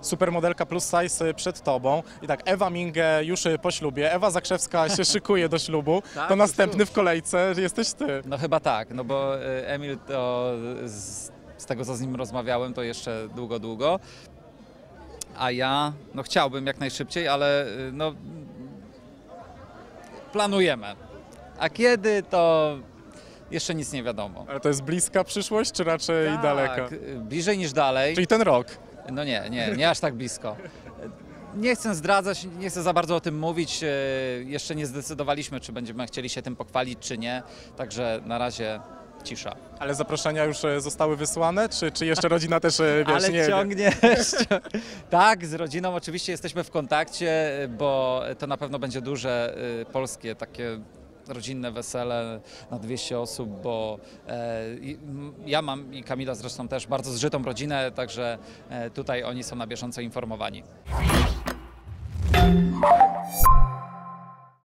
supermodelka plus size przed tobą. I tak, Ewa Minge już po ślubie, Ewa Zakrzewska się szykuje do ślubu, Tak, to następny w kolejce jesteś ty. No chyba tak, no bo y, Emil to z, z tego co z nim rozmawiałem to jeszcze długo, długo. A ja no chciałbym jak najszybciej, ale y, no planujemy. A kiedy to jeszcze nic nie wiadomo. Ale to jest bliska przyszłość, czy raczej Tak, daleka? y, Bliżej niż dalej. Czyli ten rok. No nie, nie, nie aż tak blisko. Nie chcę zdradzać, nie chcę za bardzo o tym mówić. e, Jeszcze nie zdecydowaliśmy, czy będziemy chcieli się tym pochwalić, czy nie. Także na razie cisza. Ale zaproszenia już e, zostały wysłane, czy, czy jeszcze rodzina też, e, wiesz, Ale nie wie? ciągnie. tak, z rodziną oczywiście jesteśmy w kontakcie, bo to na pewno będzie duże polskie takie rodzinne wesele na 200 osób, bo e, ja mam i Kamila zresztą też bardzo zżytą rodzinę, także e, tutaj oni są na bieżąco informowani.